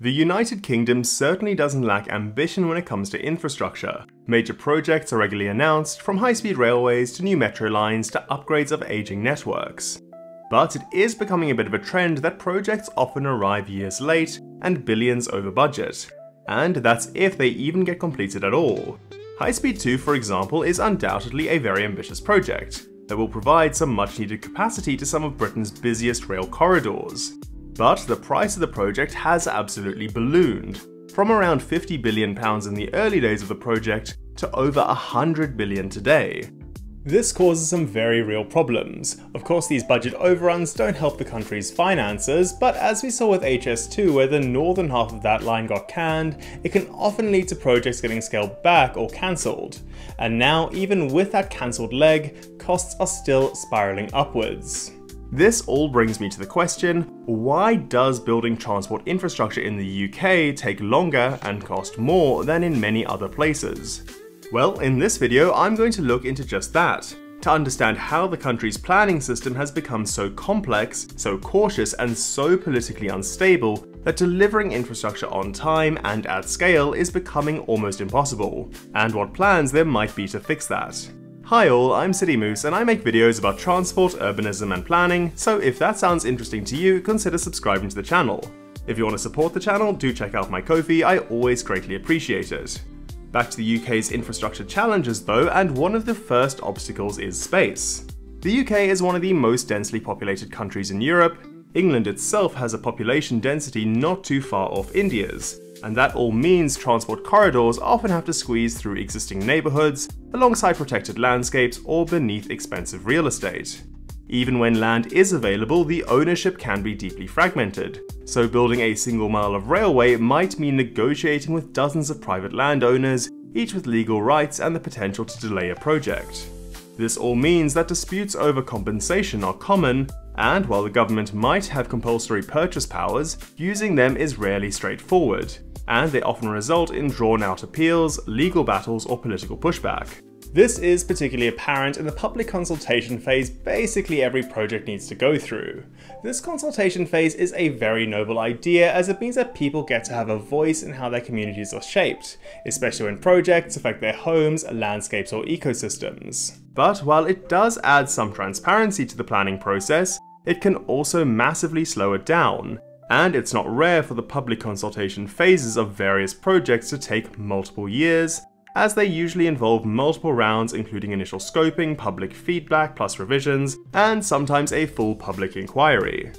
The United Kingdom certainly doesn't lack ambition when it comes to infrastructure. Major projects are regularly announced, from high-speed railways to new metro lines to upgrades of aging networks. But it is becoming a bit of a trend that projects often arrive years late and billions over budget. And that's if they even get completed at all. High Speed 2, for example, is undoubtedly a very ambitious project that will provide some much needed capacity to some of Britain's busiest rail corridors. But the price of the project has absolutely ballooned, from around £50 billion in the early days of the project to over 100 billion today. This causes some very real problems. Of course these budget overruns don't help the country's finances, but as we saw with HS2 where the northern half of that line got canned, it can often lead to projects getting scaled back or cancelled. And now, even with that cancelled leg, costs are still spiralling upwards. This all brings me to the question, why does building transport infrastructure in the UK take longer and cost more than in many other places? Well, in this video I'm going to look into just that, to understand how the country's planning system has become so complex, so cautious and so politically unstable that delivering infrastructure on time and at scale is becoming almost impossible, and what plans there might be to fix that. Hi all, I'm City Moose and I make videos about transport, urbanism and planning, so if that sounds interesting to you, consider subscribing to the channel. If you want to support the channel, do check out my Ko-fi, I always greatly appreciate it. Back to the UK's infrastructure challenges though, and one of the first obstacles is space. The UK is one of the most densely populated countries in Europe, England itself has a population density not too far off India's, and that all means transport corridors often have to squeeze through existing neighbourhoods, alongside protected landscapes or beneath expensive real estate. Even when land is available, the ownership can be deeply fragmented, so building a single mile of railway might mean negotiating with dozens of private landowners, each with legal rights and the potential to delay a project. This all means that disputes over compensation are common, and while the government might have compulsory purchase powers, using them is rarely straightforward and they often result in drawn out appeals, legal battles, or political pushback. This is particularly apparent in the public consultation phase basically every project needs to go through. This consultation phase is a very noble idea as it means that people get to have a voice in how their communities are shaped, especially when projects affect their homes, landscapes or ecosystems. But while it does add some transparency to the planning process, it can also massively slow it down, and it's not rare for the public consultation phases of various projects to take multiple years, as they usually involve multiple rounds including initial scoping, public feedback plus revisions, and sometimes a full public inquiry.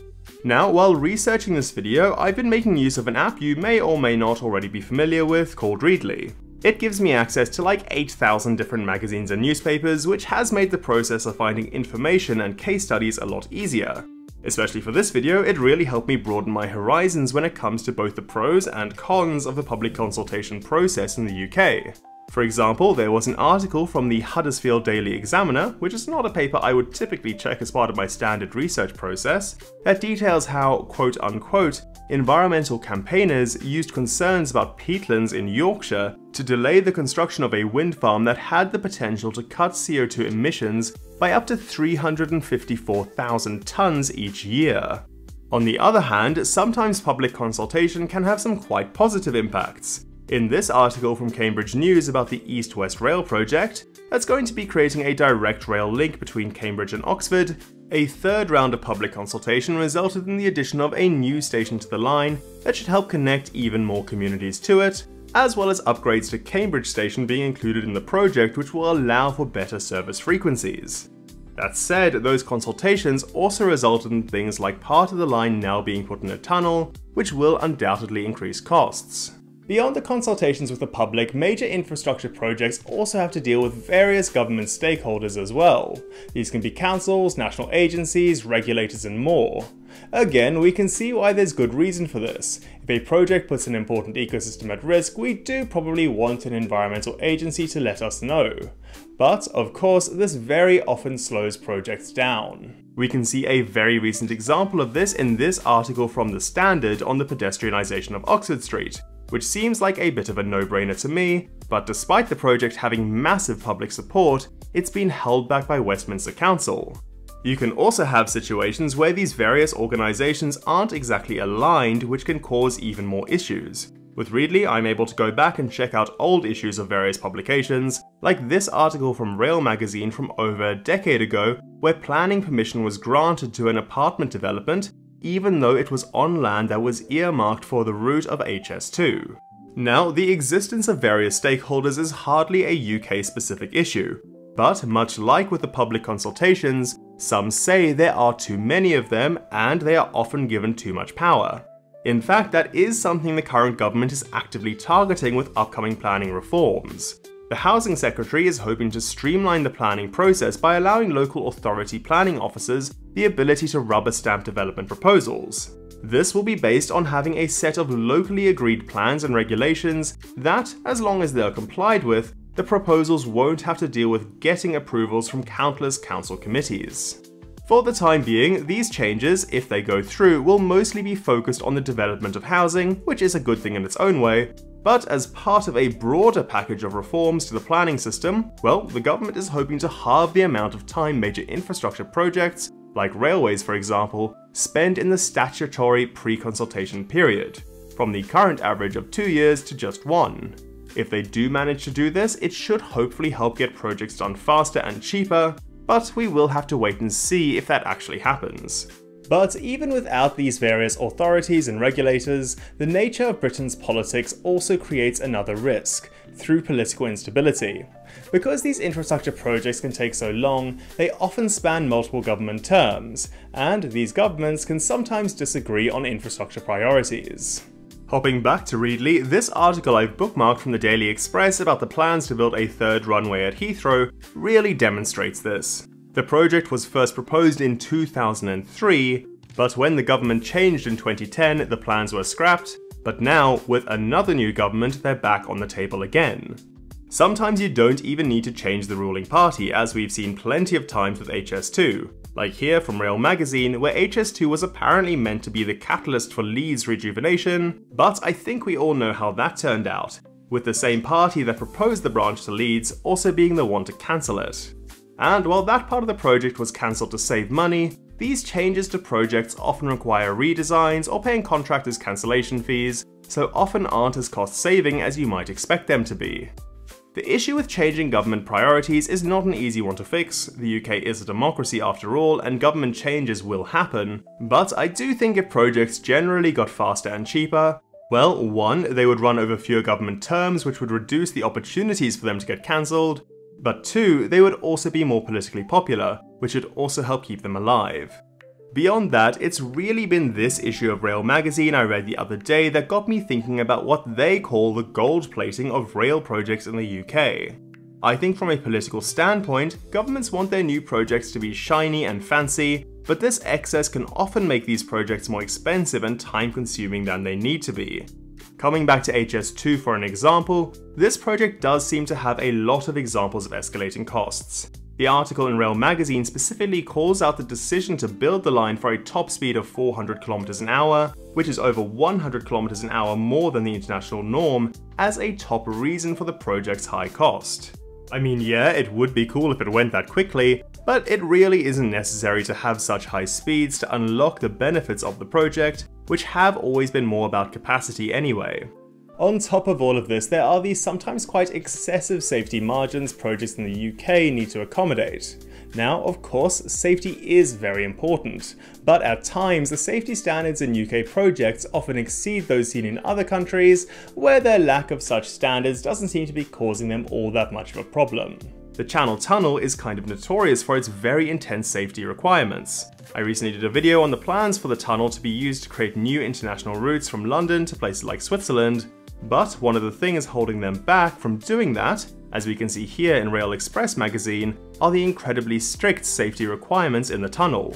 Now, while researching this video, I've been making use of an app you may or may not already be familiar with called Readly. It gives me access to like 8,000 different magazines and newspapers, which has made the process of finding information and case studies a lot easier. Especially for this video, it really helped me broaden my horizons when it comes to both the pros and cons of the public consultation process in the UK. For example, there was an article from the Huddersfield Daily Examiner, which is not a paper I would typically check as part of my standard research process, that details how, quote unquote, environmental campaigners used concerns about peatlands in Yorkshire to delay the construction of a wind farm that had the potential to cut CO2 emissions by up to 354,000 tonnes each year. On the other hand, sometimes public consultation can have some quite positive impacts. In this article from Cambridge News about the East West Rail project, that's going to be creating a direct rail link between Cambridge and Oxford, a third round of public consultation resulted in the addition of a new station to the line that should help connect even more communities to it, as well as upgrades to Cambridge Station being included in the project which will allow for better service frequencies. That said, those consultations also resulted in things like part of the line now being put in a tunnel, which will undoubtedly increase costs. Beyond the consultations with the public, major infrastructure projects also have to deal with various government stakeholders as well. These can be councils, national agencies, regulators and more. Again, we can see why there's good reason for this. If a project puts an important ecosystem at risk, we do probably want an environmental agency to let us know. But, of course, this very often slows projects down. We can see a very recent example of this in this article from The Standard on the pedestrianisation of Oxford Street, which seems like a bit of a no-brainer to me, but despite the project having massive public support, it's been held back by Westminster Council. You can also have situations where these various organizations aren't exactly aligned which can cause even more issues. With Readly, I'm able to go back and check out old issues of various publications, like this article from Rail magazine from over a decade ago, where planning permission was granted to an apartment development, even though it was on land that was earmarked for the route of HS2. Now, the existence of various stakeholders is hardly a UK specific issue, but much like with the public consultations, some say there are too many of them and they are often given too much power. In fact, that is something the current government is actively targeting with upcoming planning reforms. The Housing Secretary is hoping to streamline the planning process by allowing local authority planning officers the ability to rubber stamp development proposals. This will be based on having a set of locally agreed plans and regulations that, as long as they are complied with, the proposals won't have to deal with getting approvals from countless council committees. For the time being, these changes, if they go through, will mostly be focused on the development of housing, which is a good thing in its own way, but as part of a broader package of reforms to the planning system, well, the government is hoping to halve the amount of time major infrastructure projects, like railways for example, spend in the statutory pre-consultation period, from the current average of two years to just one. If they do manage to do this, it should hopefully help get projects done faster and cheaper, but we will have to wait and see if that actually happens. But even without these various authorities and regulators, the nature of Britain's politics also creates another risk, through political instability. Because these infrastructure projects can take so long, they often span multiple government terms, and these governments can sometimes disagree on infrastructure priorities. Hopping back to Readly, this article I've bookmarked from the Daily Express about the plans to build a third runway at Heathrow really demonstrates this. The project was first proposed in 2003, but when the government changed in 2010, the plans were scrapped, but now, with another new government, they're back on the table again. Sometimes you don't even need to change the ruling party, as we've seen plenty of times with HS2 like here from Rail magazine, where HS2 was apparently meant to be the catalyst for Leeds rejuvenation, but I think we all know how that turned out, with the same party that proposed the branch to Leeds also being the one to cancel it. And while that part of the project was cancelled to save money, these changes to projects often require redesigns or paying contractors cancellation fees, so often aren't as cost saving as you might expect them to be. The issue with changing government priorities is not an easy one to fix, the UK is a democracy after all and government changes will happen, but I do think if projects generally got faster and cheaper, well, one, they would run over fewer government terms which would reduce the opportunities for them to get cancelled, but two, they would also be more politically popular, which would also help keep them alive. Beyond that, it's really been this issue of Rail magazine I read the other day that got me thinking about what they call the gold plating of rail projects in the UK. I think from a political standpoint, governments want their new projects to be shiny and fancy, but this excess can often make these projects more expensive and time consuming than they need to be. Coming back to HS2 for an example, this project does seem to have a lot of examples of escalating costs. The article in Rail magazine specifically calls out the decision to build the line for a top speed of 400 km an hour, which is over 100 km an hour more than the international norm, as a top reason for the project's high cost. I mean, yeah, it would be cool if it went that quickly, but it really isn't necessary to have such high speeds to unlock the benefits of the project, which have always been more about capacity anyway. On top of all of this, there are these sometimes quite excessive safety margins projects in the UK need to accommodate. Now, of course, safety is very important, but at times the safety standards in UK projects often exceed those seen in other countries, where their lack of such standards doesn't seem to be causing them all that much of a problem. The Channel Tunnel is kind of notorious for its very intense safety requirements. I recently did a video on the plans for the tunnel to be used to create new international routes from London to places like Switzerland, but one of the things holding them back from doing that, as we can see here in Rail Express magazine, are the incredibly strict safety requirements in the tunnel.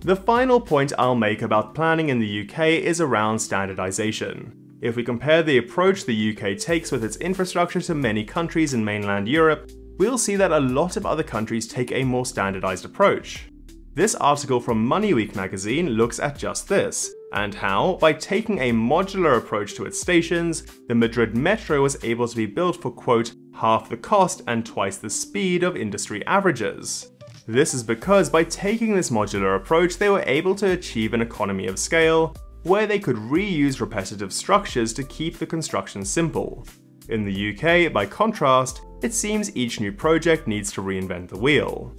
The final point I'll make about planning in the UK is around standardisation. If we compare the approach the UK takes with its infrastructure to many countries in mainland Europe, we'll see that a lot of other countries take a more standardised approach. This article from MoneyWeek magazine looks at just this, and how, by taking a modular approach to its stations, the Madrid Metro was able to be built for quote, half the cost and twice the speed of industry averages. This is because by taking this modular approach, they were able to achieve an economy of scale, where they could reuse repetitive structures to keep the construction simple. In the UK, by contrast, it seems each new project needs to reinvent the wheel.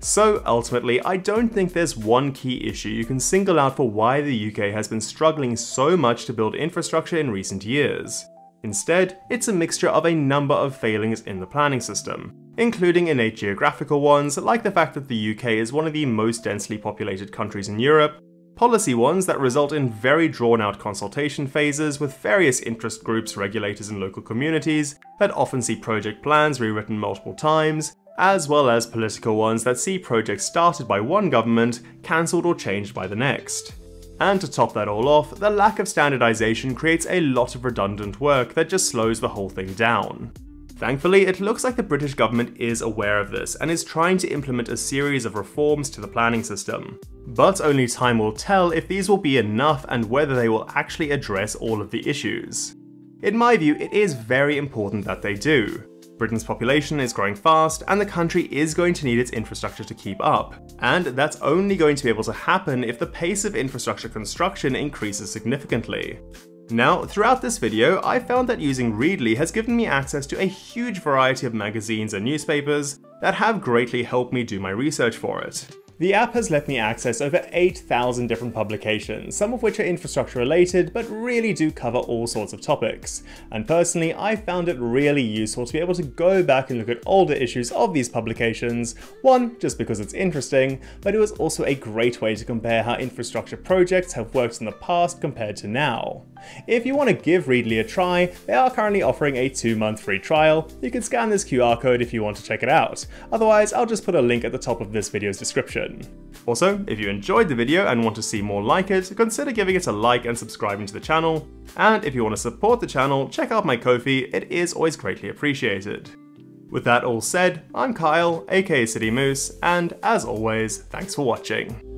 So ultimately, I don't think there's one key issue you can single out for why the UK has been struggling so much to build infrastructure in recent years. Instead, it's a mixture of a number of failings in the planning system, including innate geographical ones like the fact that the UK is one of the most densely populated countries in Europe, policy ones that result in very drawn out consultation phases with various interest groups, regulators, and local communities that often see project plans rewritten multiple times, as well as political ones that see projects started by one government cancelled or changed by the next. And to top that all off, the lack of standardization creates a lot of redundant work that just slows the whole thing down. Thankfully, it looks like the British government is aware of this and is trying to implement a series of reforms to the planning system. But only time will tell if these will be enough and whether they will actually address all of the issues. In my view, it is very important that they do. Britain's population is growing fast, and the country is going to need its infrastructure to keep up. And that's only going to be able to happen if the pace of infrastructure construction increases significantly. Now, throughout this video, I found that using Readly has given me access to a huge variety of magazines and newspapers that have greatly helped me do my research for it. The app has let me access over 8,000 different publications, some of which are infrastructure related, but really do cover all sorts of topics. And personally, I found it really useful to be able to go back and look at older issues of these publications, one, just because it's interesting, but it was also a great way to compare how infrastructure projects have worked in the past compared to now. If you want to give Readly a try, they are currently offering a 2-month free trial. You can scan this QR code if you want to check it out. Otherwise, I'll just put a link at the top of this video's description. Also, if you enjoyed the video and want to see more like it, consider giving it a like and subscribing to the channel. And if you want to support the channel, check out my Ko-fi, it is always greatly appreciated. With that all said, I'm Kyle, aka City Moose, and as always, thanks for watching.